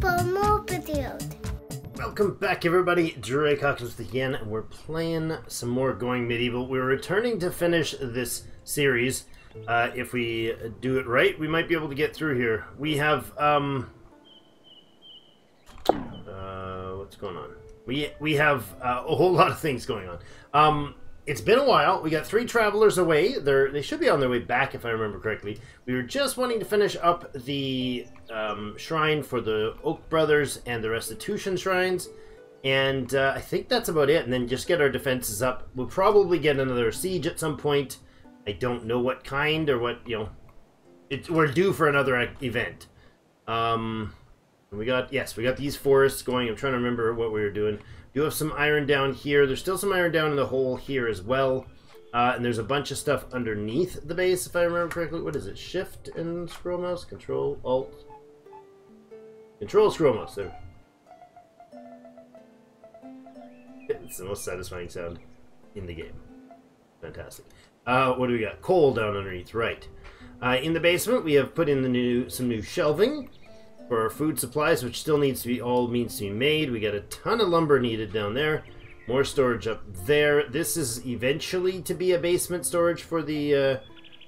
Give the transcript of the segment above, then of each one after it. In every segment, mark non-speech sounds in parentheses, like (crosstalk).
for more videos. Welcome back, everybody. Drake Hawkins again, and we're playing some more Going Medieval. We're returning to finish this series. Uh, if we do it right, we might be able to get through here. We have, um... Uh, what's going on? We, we have uh, a whole lot of things going on. Um, it's been a while. We got three travelers away. They're they should be on their way back, if I remember correctly. We were just wanting to finish up the um, shrine for the Oak Brothers and the restitution shrines, and uh, I think that's about it. And then just get our defenses up. We'll probably get another siege at some point. I don't know what kind or what you know. It's we're due for another event. Um, we got yes, we got these forests going. I'm trying to remember what we were doing. You have some iron down here. There's still some iron down in the hole here as well. Uh, and there's a bunch of stuff underneath the base, if I remember correctly. What is it? Shift and scroll mouse? Control, Alt. Control, scroll mouse. There. It's the most satisfying sound in the game. Fantastic. Uh, what do we got? Coal down underneath, right. Uh, in the basement, we have put in the new some new shelving for our food supplies, which still needs to be all needs to be made. We got a ton of lumber needed down there. More storage up there. This is eventually to be a basement storage for the uh,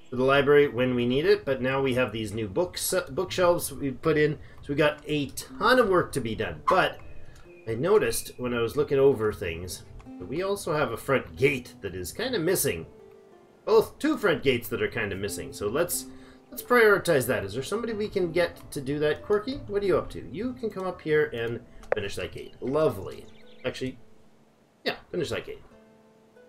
for the library when we need it. But now we have these new books uh, bookshelves we put in, so we got a ton of work to be done. But I noticed when I was looking over things that we also have a front gate that is kind of missing. Both two front gates that are kind of missing. So let's Let's prioritize that. Is there somebody we can get to do that? Quirky, what are you up to? You can come up here and finish that gate. Lovely. Actually, yeah, finish that gate.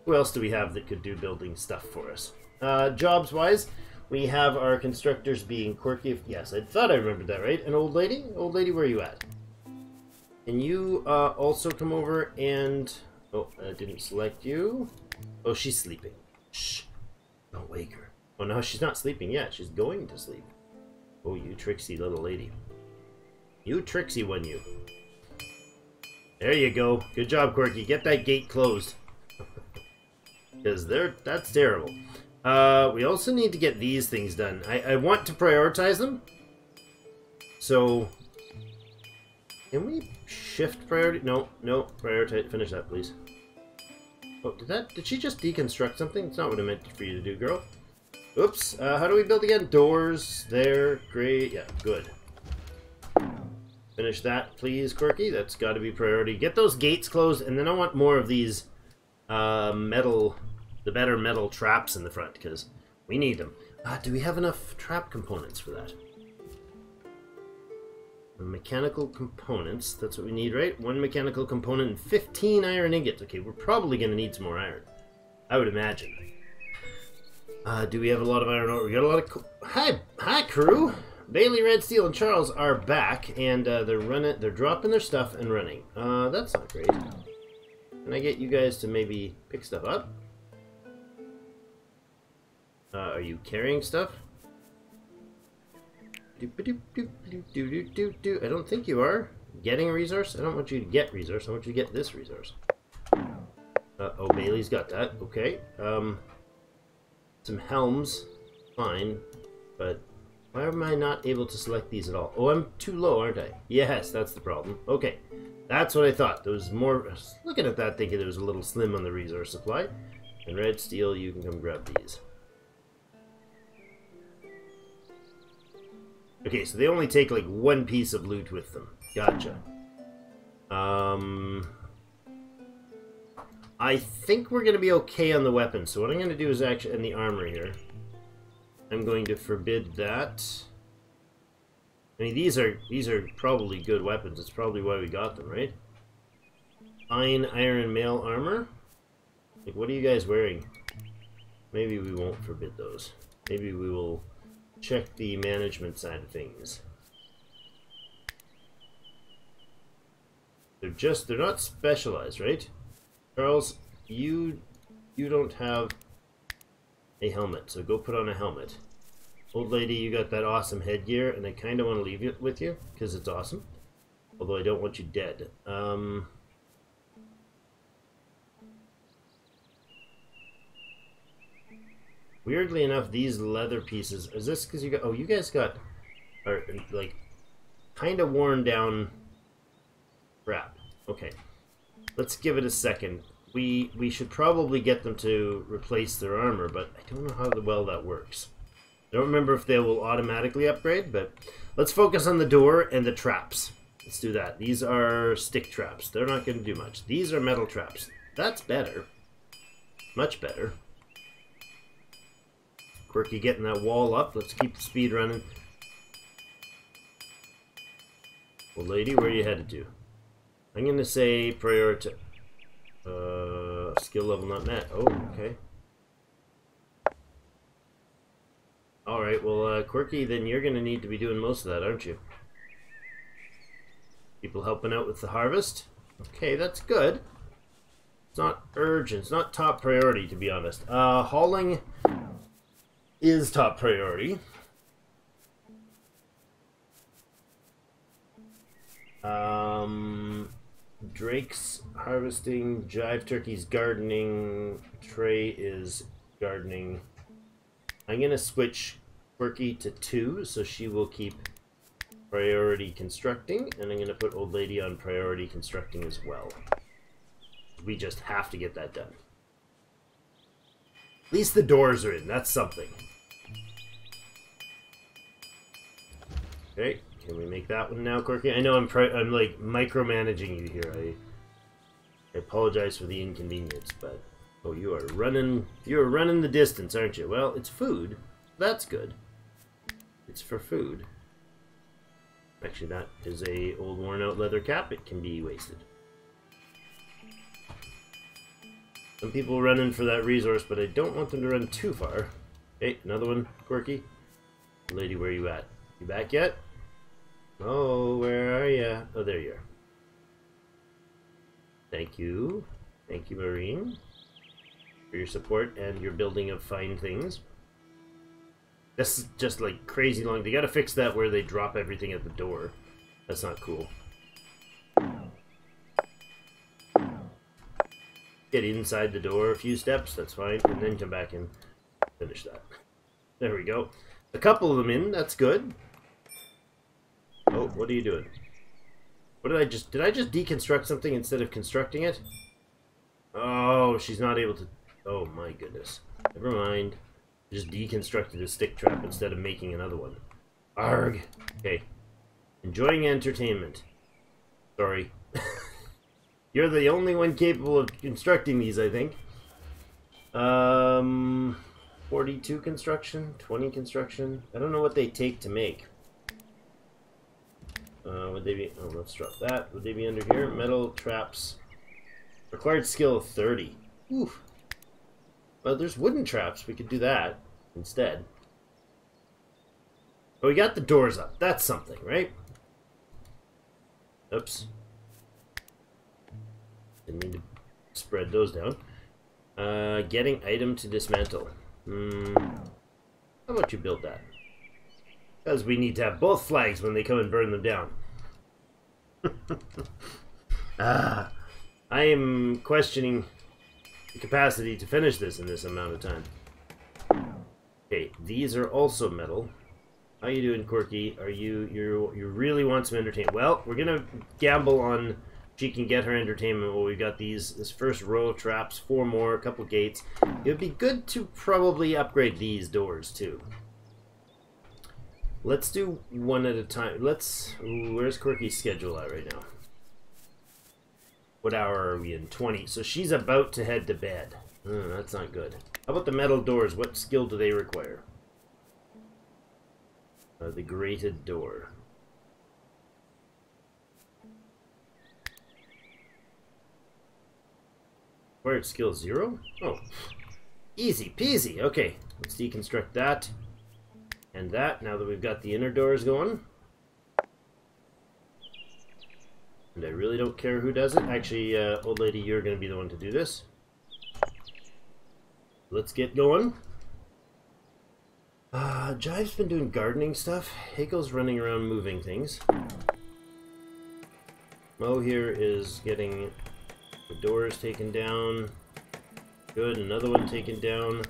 Who else do we have that could do building stuff for us? Uh, Jobs-wise, we have our constructors being Quirky. Yes, I thought I remembered that, right? An old lady? Old lady, where are you at? And you uh, also come over and... Oh, I didn't select you. Oh, she's sleeping. Shh. Don't wake her. Oh no, she's not sleeping yet. She's going to sleep. Oh, you tricksy little lady. You tricksy one, you. There you go. Good job, Quirky. Get that gate closed. (laughs) Because they're that's terrible. Uh, we also need to get these things done. I, I want to prioritize them. So, can we shift priority? No, no, prioritize. Finish that, please. Oh, did that? Did she just deconstruct something? It's not what I meant for you to do, girl. Oops. Uh, how do we build again? Doors. There. Great. Yeah, good. Finish that, please, Quirky. That's got to be priority. Get those gates closed, and then I want more of these uh, metal, the better metal traps in the front, because we need them. Uh, do we have enough trap components for that? Mechanical components. That's what we need, right? One mechanical component and 15 iron ingots. Okay, we're probably going to need some more iron. I would imagine. Uh, do we have a lot of iron ore? We got a lot of... Hi, hi, crew! Bailey, Red Steel, and Charles are back, and uh, they're running. They're dropping their stuff and running. Uh, that's not great. Can I get you guys to maybe pick stuff up? Uh, are you carrying stuff? I don't think you are. Getting a resource? I don't want you to get resource. I want you to get this resource. Uh, oh, Bailey's got that. Okay. Um, some helms, fine, but why am I not able to select these at all? Oh, I'm too low, aren't I? Yes, that's the problem. Okay, that's what I thought. There was more, looking at that thinking it was a little slim on the resource supply. And red steel, you can come grab these. Okay, so they only take like one piece of loot with them. Gotcha. Um, I think we're going to be okay on the weapons. So what I'm going to do is actually, in the armor here, I'm going to forbid that. I mean, these are these are probably good weapons. It's probably why we got them, right? Fine iron mail armor. Like, what are you guys wearing? Maybe we won't forbid those. Maybe we will check the management side of things. They're just, they're not specialized, right? Charles, you you don't have a helmet, so go put on a helmet. Old lady, you got that awesome headgear, and I kind of want to leave it with you, because it's awesome. Although I don't want you dead. Um, weirdly enough, these leather pieces... Is this because you got... Oh, you guys got... Are, like... kind of worn down crap. Okay. Let's give it a second. We we should probably get them to replace their armor, but I don't know how well that works. I don't remember if they will automatically upgrade, but let's focus on the door and the traps. Let's do that. These are stick traps. They're not going to do much. These are metal traps. That's better. Much better. Quirky getting that wall up. Let's keep the speed running. Well, lady, where are you headed to? I'm going to say priority. Uh, skill level not met. Oh, okay. Alright, well, uh, Quirky, then you're going to need to be doing most of that, aren't you? People helping out with the harvest? Okay, that's good. It's not urgent. It's not top priority, to be honest. Uh, hauling is top priority. Um, Drake's harvesting, Jive Turkey's gardening, Trey is gardening. I'm going to switch Quirky to 2, so she will keep priority constructing, and I'm going to put Old Lady on priority constructing as well. We just have to get that done. At least the doors are in, that's something. Okay, can we make that one now, Quirky? I know I'm I'm like micromanaging you here. I, I apologize for the inconvenience, but oh, you are running. You are running the distance, aren't you? Well, it's food. That's good. It's for food. Actually, that is a old worn-out leather cap. It can be wasted. Some people running for that resource, but I don't want them to run too far. Hey, another one, Quirky. Lady, where are you at? You back yet? Oh, where are you? Oh, there you are. Thank you. Thank you, Moraine, for your support and your building of fine things. This is just like crazy long. They gotta fix that where they drop everything at the door. That's not cool. Get inside the door a few steps, that's fine, and then come back and finish that. There we go. A couple of them in, that's good. Oh, what are you doing? What did I just... Did I just deconstruct something instead of constructing it? Oh, she's not able to... Oh, my goodness. Never mind. Just deconstructed a stick trap instead of making another one. Arg. Okay. Enjoying entertainment. Sorry. (laughs) You're the only one capable of constructing these, I think. Um... 42 construction? 20 construction? I don't know what they take to make. Uh, would they be... Oh, let's drop that. Would they be under here? Metal traps. Required skill 30. Oof. Well, there's wooden traps. We could do that instead. But we got the doors up. That's something, right? Oops. Didn't mean to spread those down. Uh, getting item to dismantle. Hmm. How about you build that? Because we need to have both flags when they come and burn them down. (laughs) ah, I am questioning the capacity to finish this in this amount of time. Okay, these are also metal. How you doing, Quirky? Are you you you really want some entertainment? Well, we're gonna gamble on she can get her entertainment. Well, we've got these this first row of traps, four more, a couple gates. It would be good to probably upgrade these doors too. Let's do one at a time. Let's. Where's Quirky's schedule at right now? What hour are we in? 20. So she's about to head to bed. Oh, that's not good. How about the metal doors? What skill do they require? Uh, the grated door. Required skill zero? Oh. Easy peasy. Okay, let's deconstruct that and that now that we've got the inner doors going. And I really don't care who does it. Actually, uh, old lady, you're going to be the one to do this. Let's get going. Uh, Jive's been doing gardening stuff. Hakel's running around moving things. Mo here is getting the doors taken down. Good, another one taken down.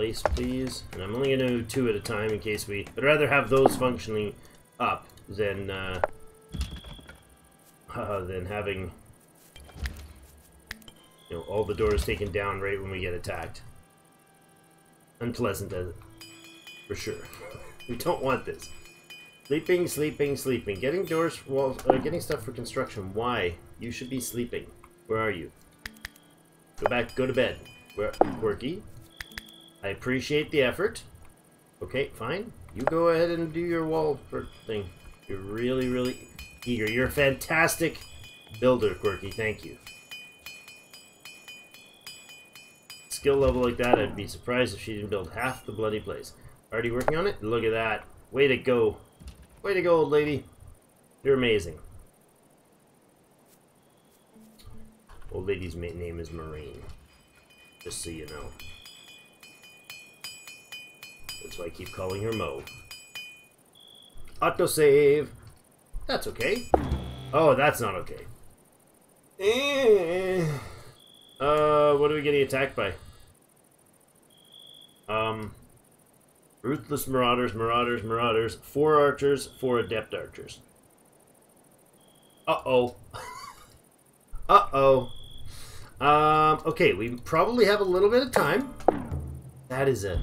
Place, please. And I'm only going to do two at a time in case we... I'd rather have those functioning up than, uh, (laughs) uh, than having, you know, all the doors taken down right when we get attacked. Unpleasant, uh, for sure. (laughs) we don't want this. Sleeping, sleeping, sleeping. Getting doors, walls, uh, getting stuff for construction. Why? You should be sleeping. Where are you? Go back, go to bed. Where, Quirky? I appreciate the effort. Okay, fine. You go ahead and do your wall thing. You're really, really eager. You're a fantastic builder, Quirky. Thank you. Skill level like that, I'd be surprised if she didn't build half the bloody place. Already working on it? Look at that. Way to go. Way to go, old lady. You're amazing. Old lady's name is Moraine. Just so you know. That's why I keep calling her Mo. Autosave! That's okay. Oh, that's not okay. Eh. Uh, what are we getting attacked by? Um, Ruthless Marauders, Marauders, Marauders, four archers, four adept archers. Uh-oh. (laughs) Uh-oh. Um, okay, we probably have a little bit of time. That is a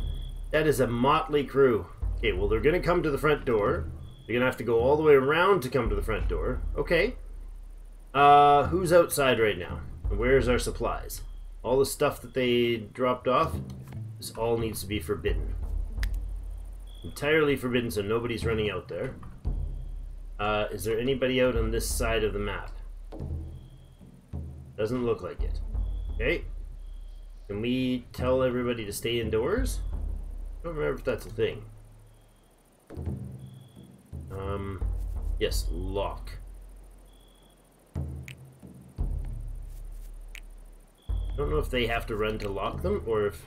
that is a motley crew. Okay, well they're gonna come to the front door. They're gonna have to go all the way around to come to the front door. Okay. Uh, who's outside right now? Where's our supplies? All the stuff that they dropped off, this all needs to be forbidden entirely forbidden, so nobody's running out there. Uh, is there anybody out on this side of the map? Doesn't look like it. Okay. Can we tell everybody to stay indoors? I don't remember if that's a thing. Um, yes, lock. I don't know if they have to run to lock them, or if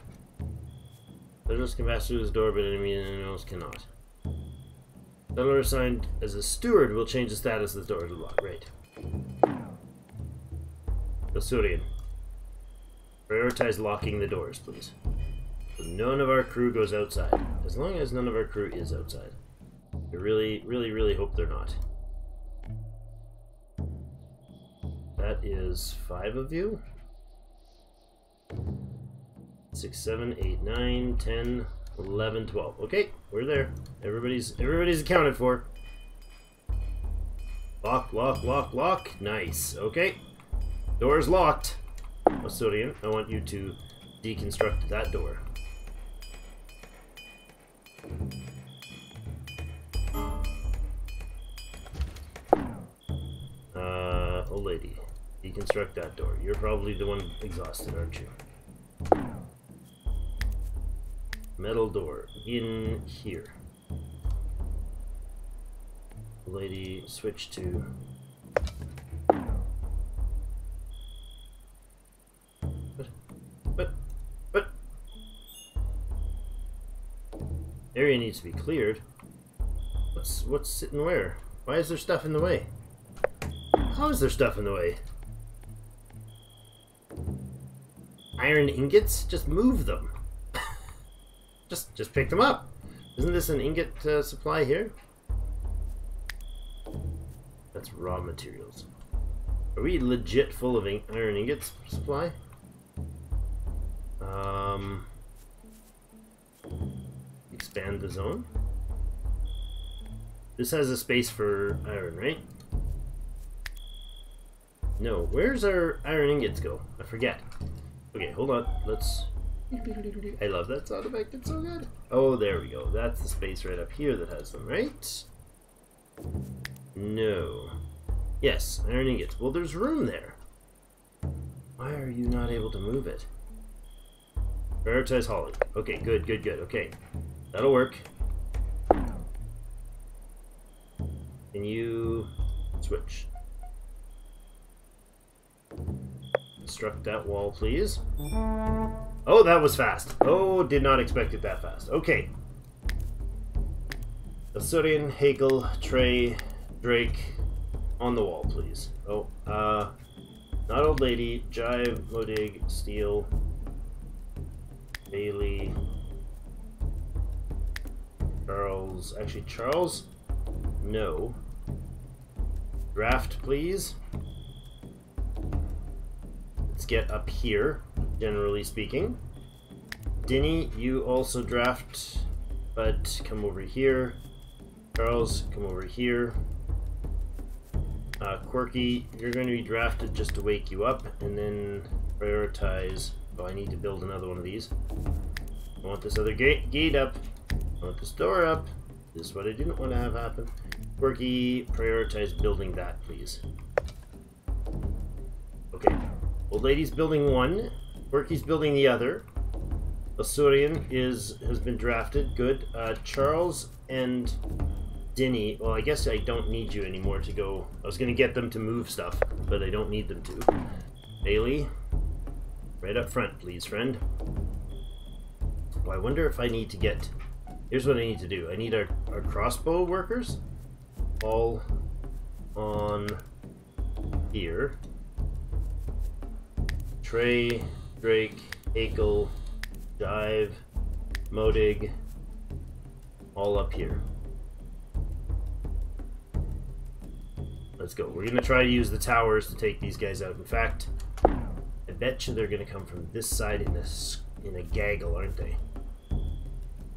Settlers can pass through this door, but anyone else cannot. Settler assigned as a steward will change the status of the door to lock. Right. Basurian. Prioritize locking the doors, please. None of our crew goes outside. As long as none of our crew is outside. I really, really, really hope they're not. That is five of you. Six, seven, eight, nine, ten, eleven, twelve. Okay, we're there. Everybody's everybody's accounted for. Lock, lock, lock, lock. Nice. Okay. Door's locked. Osodian, I want you to deconstruct that door. Deconstruct that door. You're probably the one exhausted, aren't you? metal door in here. Lady, switch to But, but, but. Area needs to be cleared. What's what's sitting where? Why is there stuff in the way? How is there stuff in the way? Iron ingots? Just move them. Just, just pick them up. Isn't this an ingot uh, supply here? That's raw materials. Are we legit full of iron ingots supply? Um, expand the zone. This has a space for iron, right? No, where's our iron ingots go? I forget. Okay, hold on. Let's I love that sound effect, it's so good. Oh, there we go. That's the space right up here that has them, right? No. Yes, iron ingots. Well, there's room there. Why are you not able to move it? Prioritize hauling. Okay, good, good, good. Okay, that'll work. Can you switch? Construct that wall, please. Oh, that was fast. Oh, did not expect it that fast. Okay. Asurian, Hegel, Trey, Drake, on the wall, please. Oh, uh, not old lady, Jive, Modig, Steel, Bailey, Charles. Actually, Charles, no. Draft, please. Let's get up here, generally speaking. Denny, you also draft, but come over here. Charles, come over here. Uh, Quirky, you're going to be drafted just to wake you up, and then prioritize. Oh, I need to build another one of these. I want this other gate gate up. I want this door up. This is what I didn't want to have happen. Quirky, prioritize building that, please. Okay. Old lady's building one. Quirky's building the other. Asurian is has been drafted. Good. Uh, Charles and Dinny. Well, I guess I don't need you anymore to go. I was going to get them to move stuff, but I don't need them to. Bailey, right up front, please, friend. Well, I wonder if I need to get... Here's what I need to do. I need our, our crossbow workers all on here. Trey, Drake, Akel, Dive, Modig, all up here. Let's go. We're going to try to use the towers to take these guys out. In fact, I bet you they're going to come from this side in a, in a gaggle, aren't they?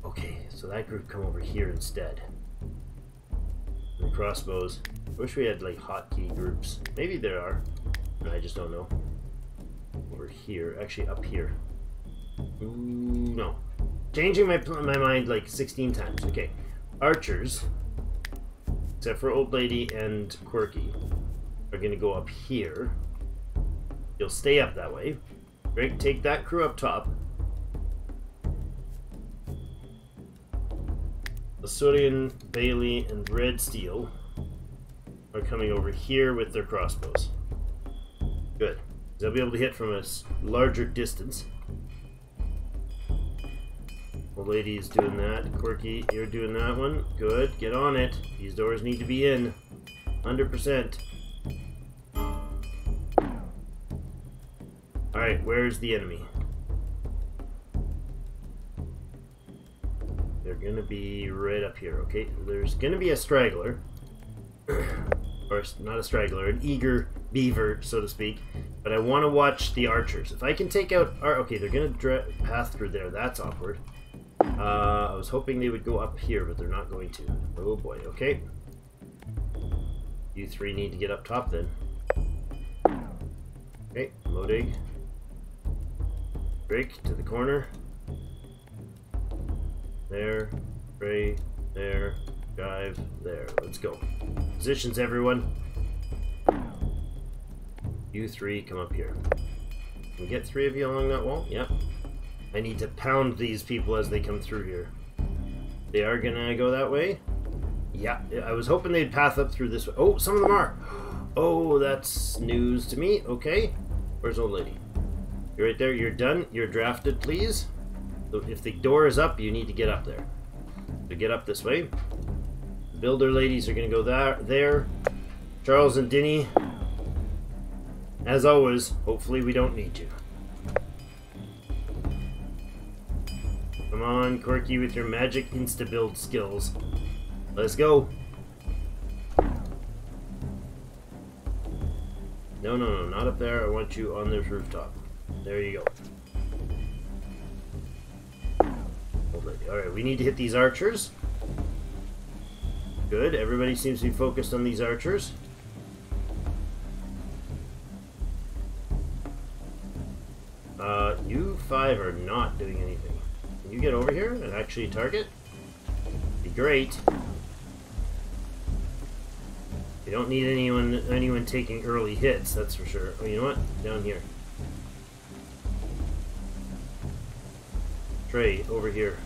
Okay, so that group come over here instead. And crossbows. Wish we had like hotkey groups. Maybe there are. I just don't know. Over here. Actually, up here. Ooh, no. Changing my, my mind like 16 times. Okay. Archers, except for Old Lady and Quirky, are going to go up here. You'll stay up that way. Greg, take that crew up top. Asurian, Bailey, and Red Steel are coming over here with their crossbows. They'll be able to hit from a larger distance. Old lady is doing that. Quirky, you're doing that one. Good. Get on it. These doors need to be in. 100%. Alright, where's the enemy? They're gonna be right up here, okay? There's gonna be a straggler. (clears throat) or not a straggler, an eager beaver, so to speak. But I want to watch the archers. If I can take out... Our, Okay, they're gonna path through there. That's awkward. Uh, I was hoping they would go up here, but they're not going to. Oh boy, okay. You three need to get up top then. Okay, Modig. Break to the corner. There, Ray, there, drive, there. Let's go. Positions, everyone. You three, come up here. Can we get three of you along that wall? Yep. I need to pound these people as they come through here. They are gonna go that way? Yeah, I was hoping they'd path up through this way. Oh, some of them are! Oh, that's news to me. Okay. Where's old lady? You're right there. You're done. You're drafted, please. If the door is up, you need to get up there. So get up this way. Builder ladies are going to go there. there. Charles and Dinny. As always, hopefully we don't need to. Come on, Quirky, with your magic insta-build skills. Let's go. No, no, no, not up there. I want you on this rooftop. There you go. Alright, we need to hit these archers. Good, everybody seems to be focused on these archers. Uh, you five are not doing anything Can you get over here and actually target? Be great. You don't need anyone anyone taking early hits, that's for sure. Oh, you know what? Down here. Trey, over here.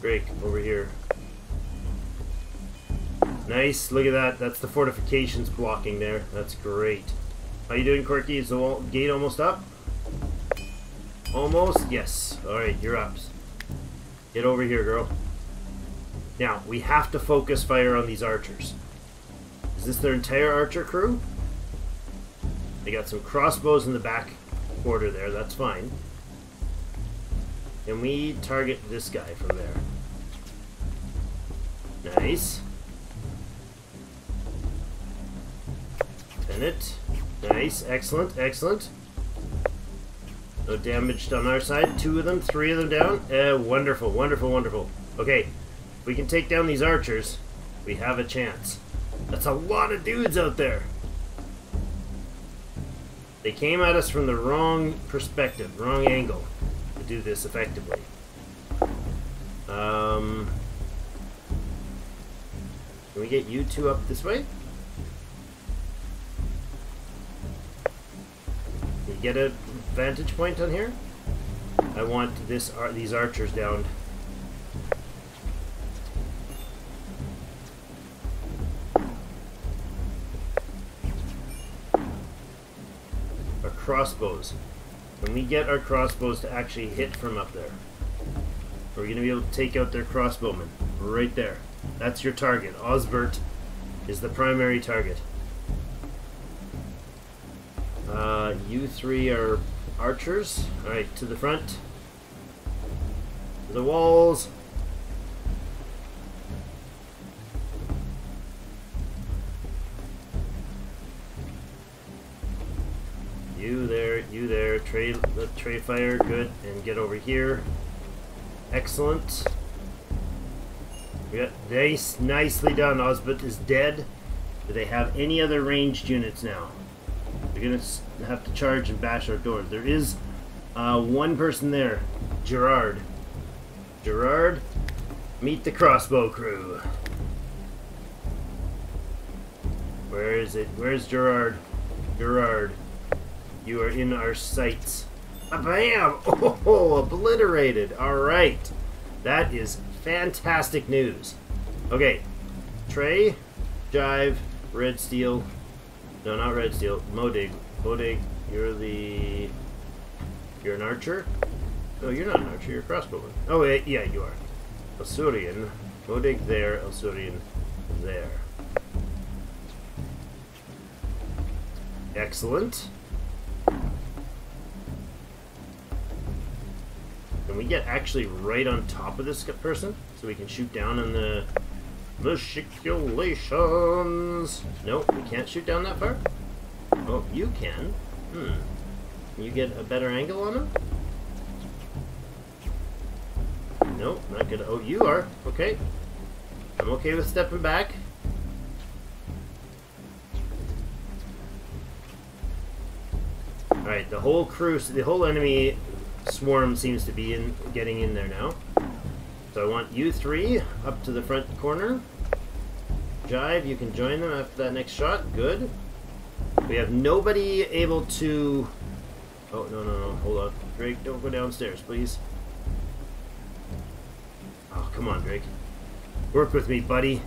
Drake, over here. Nice, look at that. That's the fortifications blocking there. That's great. How you doing, Quirky? Is the gate almost up? Almost? Yes. Alright, you're up. Get over here, girl. Now, we have to focus fire on these archers. Is this their entire archer crew? They got some crossbows in the back quarter there, that's fine. Can we target this guy from there? Nice. Bennett. Nice. Excellent. Excellent. No damage on our side. Two of them, three of them down. Uh, wonderful, wonderful, wonderful. Okay, we can take down these archers, we have a chance. That's a lot of dudes out there. They came at us from the wrong perspective, wrong angle to do this effectively. Um, can we get you two up this way? Get a vantage point on here? I want this ar these archers down. Our crossbows. When we get our crossbows to actually hit from up there, we're going to be able to take out their crossbowmen. Right there. That's your target. Osbert is the primary target. Uh, you three are archers. Alright, to the front. To the walls. You there, you there. Trey, the tray fire, good. And get over here. Excellent. Yeah, nice, nicely done. Osbert is dead. Do they have any other ranged units now? They're gonna have to charge and bash our doors. There is uh, one person there, Gerard. Gerard, meet the crossbow crew. Where is it? Where's Gerard? Gerard, you are in our sights. Bam! (laughs) Oh, obliterated. All right. That is fantastic news. Okay. Trey, Jive, Red Steel. No, not Red Steel. Modig. Modig, you're the... You're an archer? No, you're not an archer. You're a crossbowman. Oh, yeah, yeah you are. Elsurian. Modig there. Elsurian there. Excellent. Can we get actually right on top of this person so we can shoot down on the matriculations? Nope, we can't shoot down that far. Oh, you can. Hmm. Can you get a better angle on him? Nope, not good. Oh, you are. Okay. I'm okay with stepping back. Alright, the whole crew, the whole enemy swarm seems to be in getting in there now. So I want you three up to the front corner. Jive, you can join them after that next shot. Good. We have nobody able to... Oh, no, no, no. Hold on. Drake, don't go downstairs, please. Oh, come on, Drake. Work with me, buddy.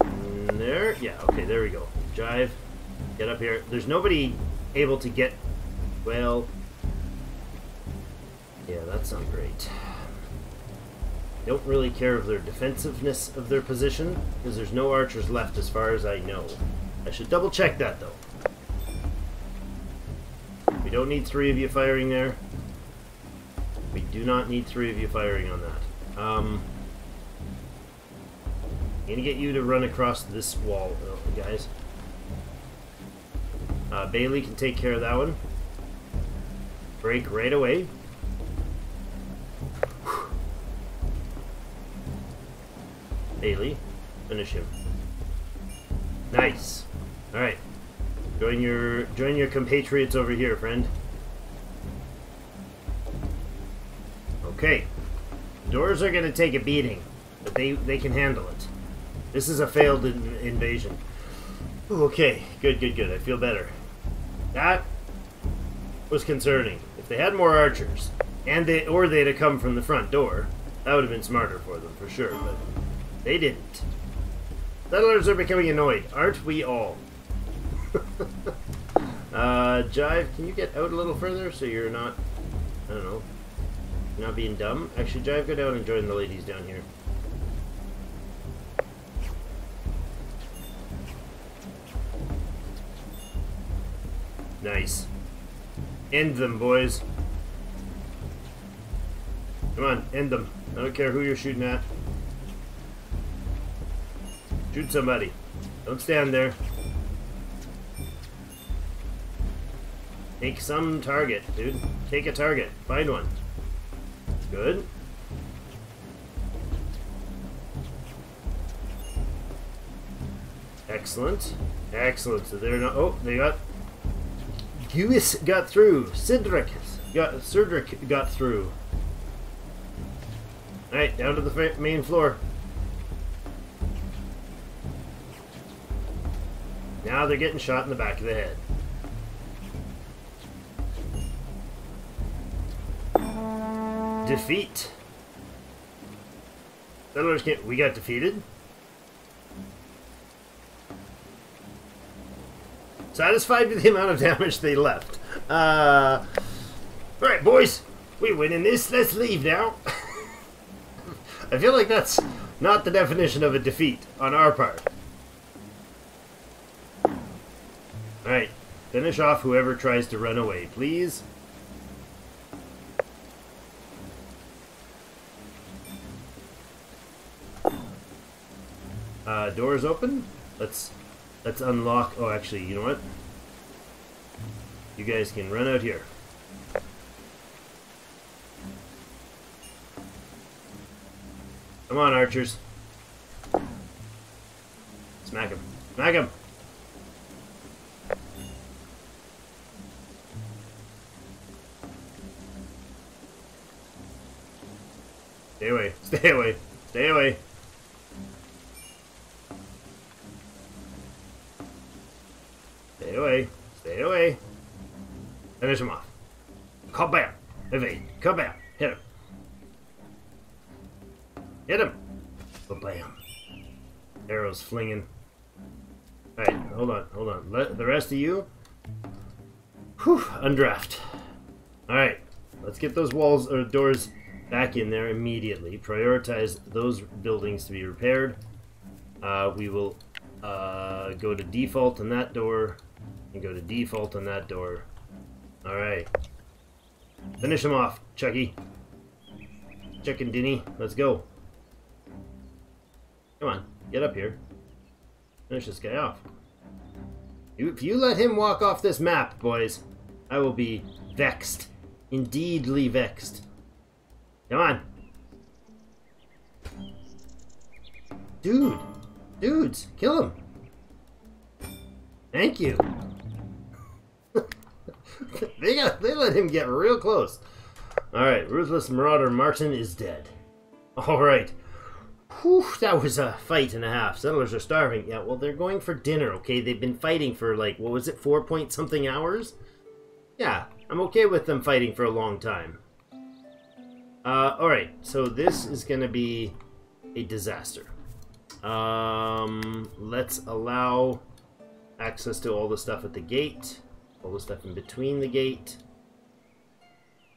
And there. Yeah, okay, there we go. Jive, get up here. There's nobody able to get well, yeah, that's not great. Don't really care of their defensiveness of their position, because there's no archers left as far as I know. I should double check that, though. We don't need three of you firing there. We do not need three of you firing on that. Um, I'm gonna get you to run across this wall, guys. Uh, Bailey can take care of that one. Break right away. Bailey, finish him. Nice. All right. Join your join your compatriots over here, friend. Okay. Doors are going to take a beating, but they they can handle it. This is a failed in invasion. Okay, good, good, good. I feel better. That was concerning. If they had more archers, and they or they'd have come from the front door, that would have been smarter for them for sure. But they didn't. Settlers are becoming annoyed, aren't we all? (laughs) uh, Jive, can you get out a little further so you're not, I don't know, not being dumb? Actually, Jive, go down and join the ladies down here. Nice. End them, boys. Come on, end them. I don't care who you're shooting at. Shoot somebody. Don't stand there. Take some target, dude. Take a target. Find one. Good. Excellent. Excellent. So they're not. Oh, they got. Gewis got through. Cedric got. Cedric got through. Alright, down to the main floor. Now they're getting shot in the back of the head. Defeat. Settlers can't. We got defeated. Satisfied with the amount of damage they left. Uh, Alright, boys. We win in this. Let's leave now. (laughs) I feel like that's not the definition of a defeat on our part. Alright. Finish off whoever tries to run away, please. Uh, doors open. Let's let's unlock. Oh, actually, you know what? You guys can run out here. Come on, archers. Smack him. Smack him. Walls or doors back in there immediately. Prioritize those buildings to be repaired. Uh, we will uh, go to default on that door and go to default on that door. Alright. Finish him off, Chucky. Chuck and Dinny, let's go. Come on, get up here. Finish this guy off. If you let him walk off this map, boys, I will be vexed. Indeedly vexed. Come on. Dude. Dudes, kill him. Thank you. (laughs) they got they let him get real close. Alright, Ruthless Marauder Martin is dead. Alright. Whew, that was a fight and a half. Settlers are starving. Yeah, well, they're going for dinner, okay? They've been fighting for, like, what was it, four point something hours? Yeah, I'm okay with them fighting for a long time. Uh, alright, so this is to be a disaster. Um, let's allow access to all the stuff at the gate, all the stuff in between the gate.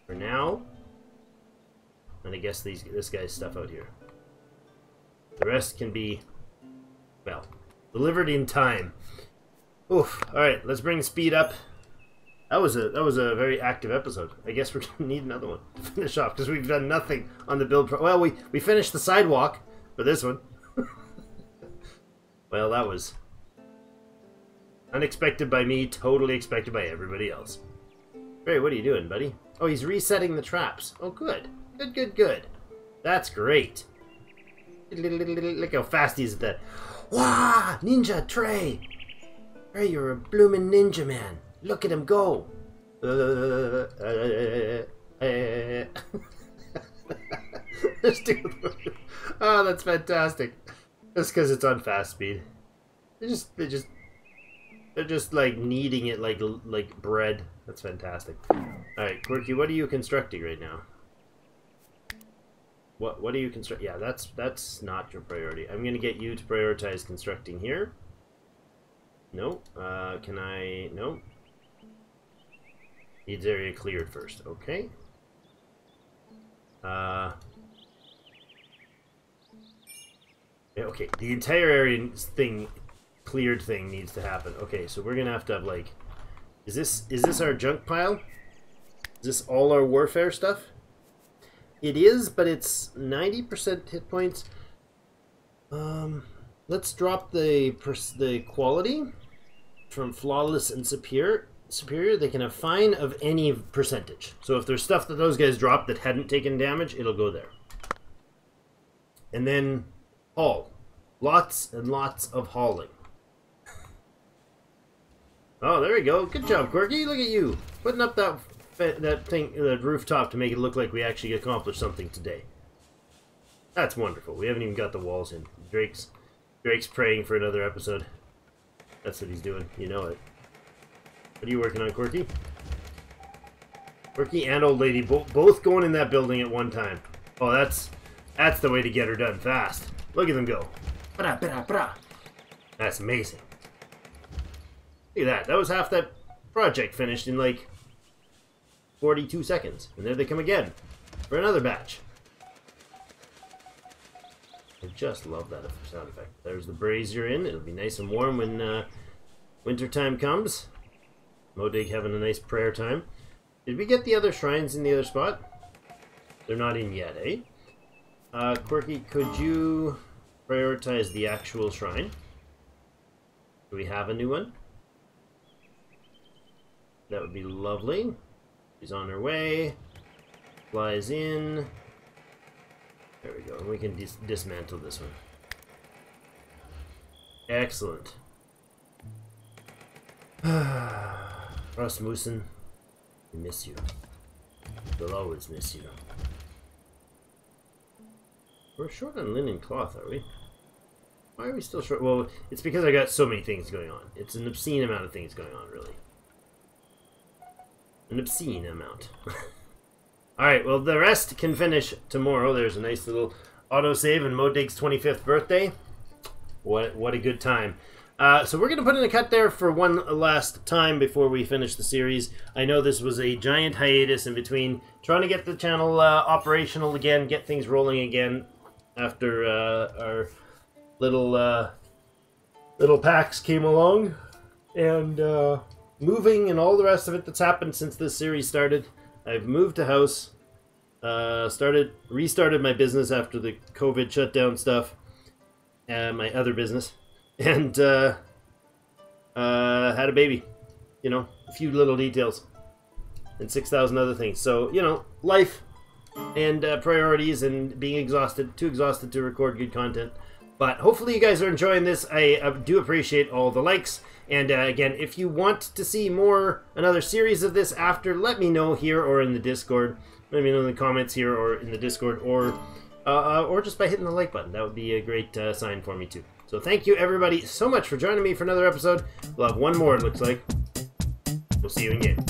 For now. And I guess these this guy's stuff out here. The rest can be, well, delivered in time. Oof. All right, let's bring speed up. That was a that was a very active episode. I guess we're (laughs) gonna need another one to finish off because we've done nothing on the build. well, we we finished the sidewalk for this one. (laughs) well, that was unexpected by me, totally expected by everybody else. Ray, what are you doing, buddy? Oh, he's resetting the traps. Oh, good, good, good, good. That's great. Look how fast he's at that. Wah! Ninja Trey! Trey, you're a bloomin' ninja man. Look at him go. Uh, uh, uh, (laughs) (laughs) oh, that's fantastic. That's because it's on fast speed. They just, they just, they're just like kneading it like like bread. That's fantastic. All right, Quirky, what are you constructing right now? What what do you construct? Yeah, that's that's not your priority. I'm gonna get you to prioritize constructing here. No. Uh, can I? No. Needs area cleared first. Okay. Uh. Okay, the entire area thing, cleared thing needs to happen. Okay, so we're gonna have to have like, is this is this our junk pile? Is this all our warfare stuff? it is, but it's 90% hit points. Um, let's drop the the quality from flawless and superior. Superior, they can have fine of any percentage. So if there's stuff that those guys dropped that hadn't taken damage, it'll go there. And then haul, lots and lots of hauling. Oh, there we go. Good job, Quirky. Look at you putting up that that thing, that rooftop to make it look like we actually accomplished something today. That's wonderful. We haven't even got the walls in. Drake's Drake's praying for another episode. That's what he's doing. You know it. What are you working on, Quirky? Quirky and Old Lady bo both going in that building at one time. Oh, that's that's the way to get her done fast. Look at them go. Bra, bra, bra. That's amazing. Look at that. That was half that project finished in like 42 seconds. And there they come again for another batch. I just love that sound effect. There's the brazier in. It'll be nice and warm when uh, winter time comes. Modig having a nice prayer time. Did we get the other shrines in the other spot? They're not in yet, eh? Uh, Quirky, could you prioritize the actual shrine? Do we have a new one? That would be lovely. She's on her way. Flies in. There we go. And we can dis dismantle this one. Excellent. (sighs) Rasmussen, we miss you. We'll always miss you. We're short on linen cloth, are we? Why are we still short? Well, it's because I got so many things going on. It's an obscene amount of things going on, really. An obscene amount. (laughs) Alright, well, the rest can finish tomorrow. There's a nice little autosave and Modig's 25th birthday. What, what a good time. Uh, so we're going to put in a cut there for one last time before we finish the series. I know this was a giant hiatus in between trying to get the channel uh, operational again, get things rolling again after uh, our little uh, little packs came along, and uh, moving and all the rest of it that's happened since this series started. I've moved to house, uh, started restarted my business after the COVID shutdown stuff, and my other business and uh, uh, had a baby. You know, a few little details, and six thousand other things. So you know, life and uh, priorities, and being exhausted, too exhausted to record good content. But hopefully, you guys are enjoying this. I uh, do appreciate all the likes. And uh, again, if you want to see more, another series of this after, let me know here or in the Discord. Let me know in the comments here or in the Discord, or uh, or just by hitting the like button. That would be a great sign for me too. So thank you everybody so much for joining me for another episode. We'll have one more, it looks like. We'll see you in game.